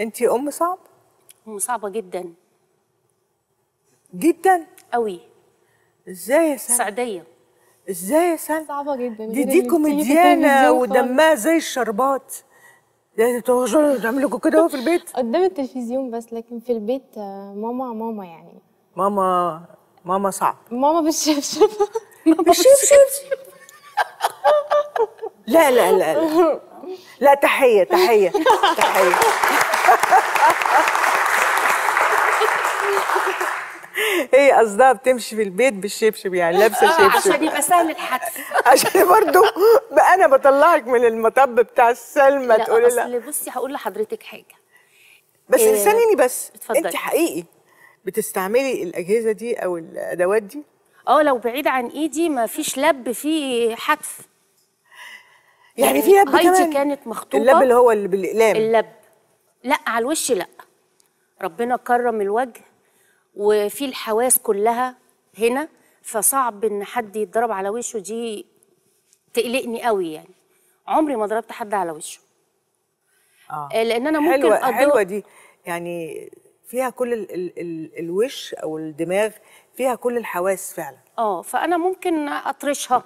انت ام صعب؟ أم صعبة جدا. جدا؟ قوي إزاي يا سلمى سعدية إزاي يا سلمى صعبة جدا. دي دي كوميديانة. ودمها زي الشربات. ده تقعدوا تعملوا كده اهو في البيت؟ قدام التلفزيون بس لكن في البيت آه، ماما ماما يعني. ماما ماما صعب. ماما بالشبشب بالشبشب لا لا لا لا. لا تحية تحية تحية. هي قصدها بتمشي في البيت بالشبشب يعني لابسة آه عشان شبشب يبقى سهل الحتف عشان برضو بقى أنا بطلعك من المطب بتاع السلمى تقولي لا. أصل بصي هقول لحضرتك حاجة. بس إيه، استنيني بس اتفضلي. أنت حقيقي بتستعملي الأجهزة دي أو الأدوات دي؟ آه لو بعيد عن إيدي ما فيش لب فيه حتف يعني في لب هايدي كمان. كانت مخطوبة اللب اللي هو اللي بالإقلام. اللب. لا على الوش لا. ربنا كرم الوجه وفي الحواس كلها هنا فصعب إن حد يتضرب على وشه. دي تقلقني قوي يعني. عمري ما ضربت حد على وشه. آه. آه، لأن أنا ممكن حلوة أضرب- حلوة دي. يعني فيها كل ال ال ال الوش أو الدماغ فيها كل الحواس فعلا. آه فأنا ممكن أطرشها.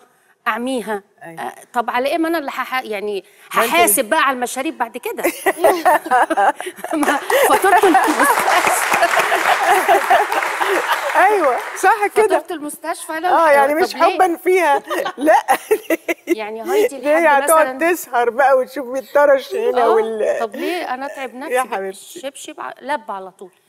أعميها. أيوة. طب على إيه ما أنا اللي هح... يعني هحاسب بقى على المشاريب بعد كده. فاتوره المستشفى. أيوه صح كده. فاتوره المستشفى أنا آه يعني مش؟ حبا فيها. لا. يعني هايدي دي هي لحد هتقعد تسهر بقى وتشوف الطرش هنا آه، وال طب ليه؟ أنا أتعب نفسي يا حبيبتي. شبشب لب على طول.